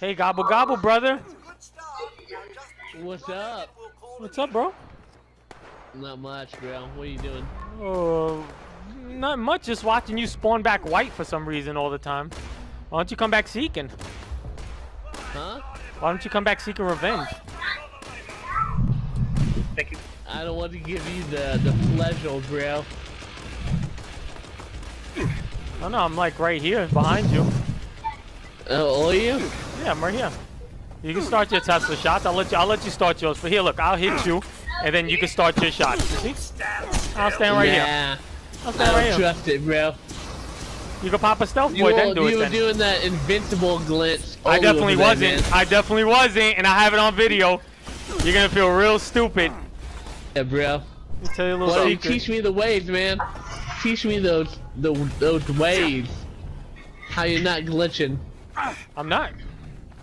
Hey, gobble gobble, brother. What's up? What's up, bro? Not much, bro. What are you doing? Oh, not much. Just watching you spawn back white for some reason all the time. Why don't you come back seeking? Huh? Why don't you come back seeking revenge? Thank you. I don't want to give you the the pleasure, bro. Oh no, I'm like right here behind you. Uh, oh, are you? Yeah, I'm right here. You can start your Tesla shots. I'll let you. I'll let you start yours. But here, look, I'll hit you, and then you can start your shots. You see? I'll stand right here. nah, I'll I stand don't right here. trust it, bro. You can pop a stealth You, boy, were, then do you it were then. doing that invincible glitch. I definitely wasn't. I definitely wasn't, and I have it on video. You're gonna feel real stupid. Yeah, bro. Me tell you a little don't you secret. teach me the ways, man? Teach me those the, those ways. How you're not glitching. I'm not.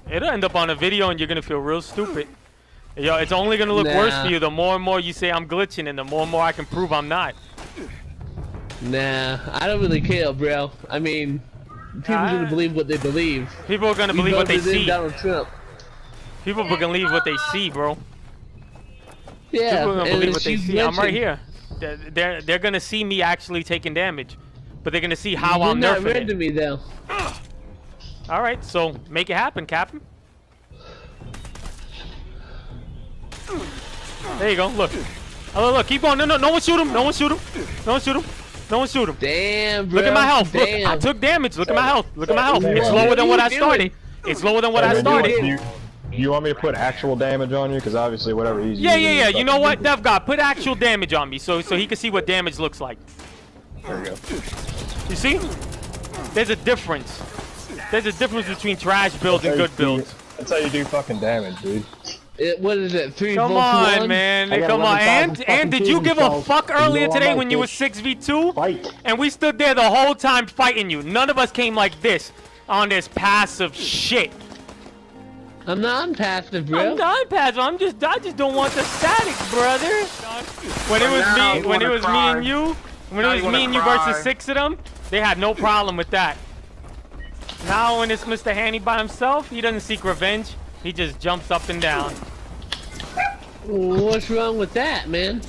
It'll end up on a video, and you're gonna feel real stupid. Yo, it's only gonna look worse for you the more and more you say I'm glitching, and the more and more I can prove I'm not. Nah, I don't really care, bro. I mean, people Ah. gonna believe what they believe. People are gonna believe what they see. Donald Trump. People are gonna believe what they see, bro. Yeah, People are gonna believe what they see. I'm right here. They're, they're they're gonna see me actually taking damage, but they're gonna see how You're I'm not nerfing to it. me though. All right, so make it happen, Captain. There you go. Look. Oh, look. Keep going. No, no, no one shoot him. No one shoot him. No one shoot him. No one shoot him. Damn, bro. Look at my health. Look, Damn. I took damage. Look at my health. Look at my health. It's lower than what What I started. It's lower than what I And then you- started. You, you want me to put actual damage on you? Because obviously, whatever he's Yeah, using yeah, is yeah. You know what, Dev God, put actual damage on me so so he can see what damage looks like. There you go. You see? There's a difference. There's a difference between trash builds and good you builds. That's how you do fucking damage, dude. It, what is it? Three Come on, one? man. Come on. And and did you give a fuck earlier today when you were 6v2? Fight. And we stood there the whole time fighting you. None of us came like this on this passive shit. I'm non-passive, bro. I'm not passive. I'm just I just don't want the static, brother. When it was me when it wanna was me and you, when Now it was me and you versus six of them, they had no problem with that. Now when it's Mr. Hanny by himself, he doesn't seek revenge. He just jumps up and down. What's wrong with that, man?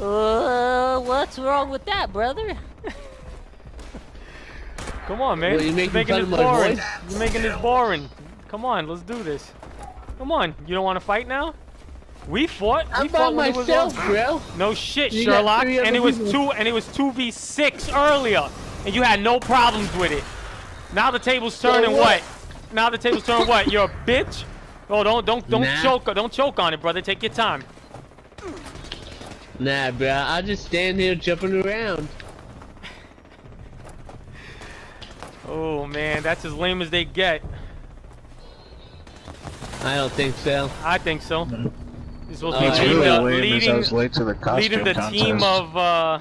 Uh, what's wrong with that, brother? Come on, man. What, you You're making making this boring. voice? You're making this boring. Come on, let's do this. Come on. You don't want to fight now? We fought. We I'm by fought when myself, bro. No shit, You Sherlock. And it was people. two. And it was two v six earlier, and you had no problems with it. Now the table's turning what? what? Now the table's turning what? You're a bitch. Oh, don't don't don't Nah. choke. Don't choke on it, brother. Take your time. Nah, bro. I just stand here jumping around. Oh man, that's as lame as they get. I don't think so. I think so. You're supposed Oh, to It's be really leading, lame the, leading, late to the costume leading the contest. team of uh,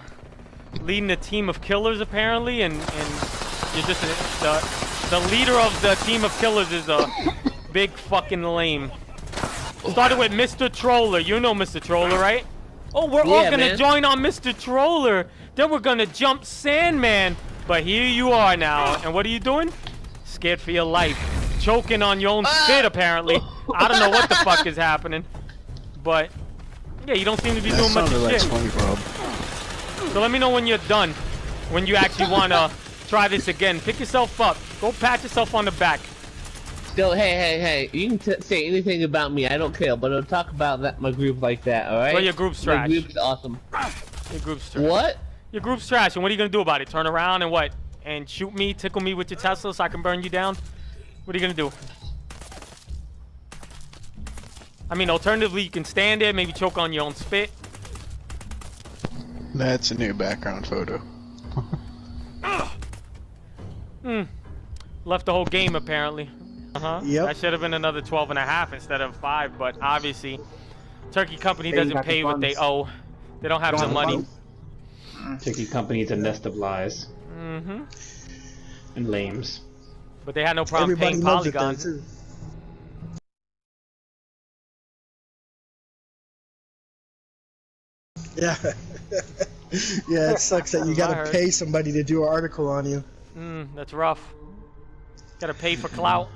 leading the team of killers apparently, and and you're just a, the the leader of the team of killers is a big fucking lame. Started with Mr. Troller. You know Mr. Troller, right? Oh, we're all gonna man. join on Mr. Troller. Then we're gonna jump Sandman. But here you are now, and what are you doing? Scared for your life, choking on your own spit apparently. I don't know what the fuck is happening, but yeah, you don't seem to be That doing much like shit. SpongeBob. So let me know when you're done, when you actually wanna try this again. Pick yourself up. Go pat yourself on the back. Still, hey, hey, hey. You can t say anything about me. I don't care, but don't talk about that my group like that. All right? Well, your group's My trash. group's awesome. Your group's trash. What? Your group's trash, and what are you gonna do about it? Turn around and what? And shoot me, tickle me with your Tesla so I can burn you down? What are you gonna do? I mean, alternatively, you can stand there, maybe choke on your own spit. That's a new background photo. Hmm. Left the whole game, apparently. Uh-huh. Yep. That should have been another 12 and a half instead of 5, but obviously, Turkey Company Hey, you doesn't got the pay what they owe. They don't have Don't the money. funds. Turkey Company is a nest of lies Mm-hmm. and lames. But they had no problem Everybody paying loves it though, polygons. Yeah. yeah, it sucks that you That's what I gotta pay somebody to do an article on you. Mm, that's rough. Gotta pay for clout.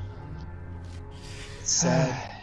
Sad.